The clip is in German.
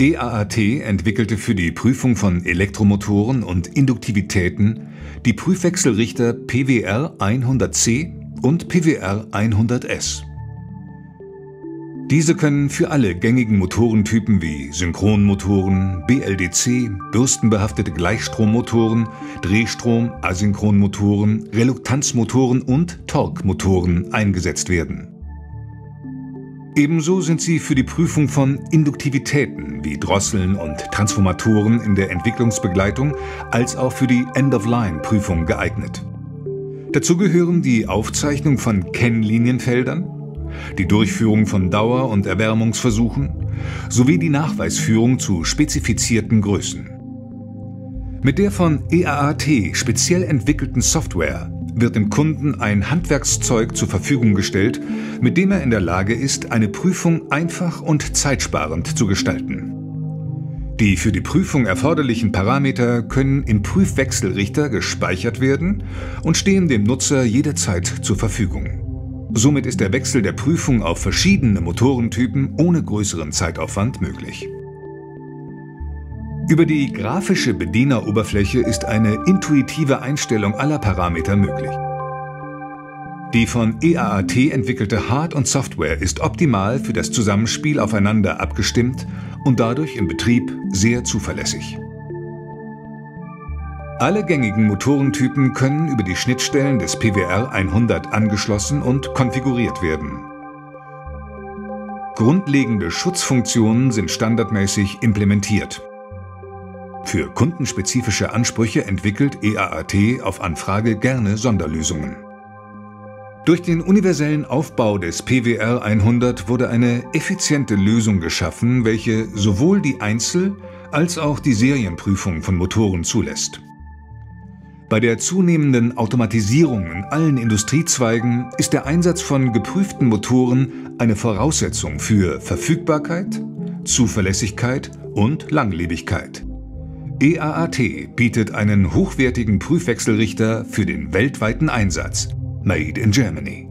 EAAT entwickelte für die Prüfung von Elektromotoren und Induktivitäten die Prüfwechselrichter PWR 100C und PWR 100S. Diese können für alle gängigen Motorentypen wie Synchronmotoren, BLDC, bürstenbehaftete Gleichstrommotoren, Drehstrom, Asynchronmotoren, Reluktanzmotoren und Torquemotoren eingesetzt werden. Ebenso sind sie für die Prüfung von Induktivitäten wie Drosseln und Transformatoren in der Entwicklungsbegleitung als auch für die End-of-Line-Prüfung geeignet. Dazu gehören die Aufzeichnung von Kennlinienfeldern, die Durchführung von Dauer- und Erwärmungsversuchen sowie die Nachweisführung zu spezifizierten Größen. Mit der von EAAT speziell entwickelten Software wird dem Kunden ein Handwerkszeug zur Verfügung gestellt, mit dem er in der Lage ist, eine Prüfung einfach und zeitsparend zu gestalten. Die für die Prüfung erforderlichen Parameter können im Prüfwechselrichter gespeichert werden und stehen dem Nutzer jederzeit zur Verfügung. Somit ist der Wechsel der Prüfung auf verschiedene Motorentypen ohne größeren Zeitaufwand möglich. Über die grafische Bedieneroberfläche ist eine intuitive Einstellung aller Parameter möglich. Die von EAAT entwickelte Hard- und Software ist optimal für das Zusammenspiel aufeinander abgestimmt und dadurch im Betrieb sehr zuverlässig. Alle gängigen Motorentypen können über die Schnittstellen des PWR 100 angeschlossen und konfiguriert werden. Grundlegende Schutzfunktionen sind standardmäßig implementiert. Für kundenspezifische Ansprüche entwickelt EAAT auf Anfrage gerne Sonderlösungen. Durch den universellen Aufbau des PWR 100 wurde eine effiziente Lösung geschaffen, welche sowohl die Einzel- als auch die Serienprüfung von Motoren zulässt. Bei der zunehmenden Automatisierung in allen Industriezweigen ist der Einsatz von geprüften Motoren eine Voraussetzung für Verfügbarkeit, Zuverlässigkeit und Langlebigkeit. EAAT bietet einen hochwertigen Prüfwechselrichter für den weltweiten Einsatz. Made in Germany.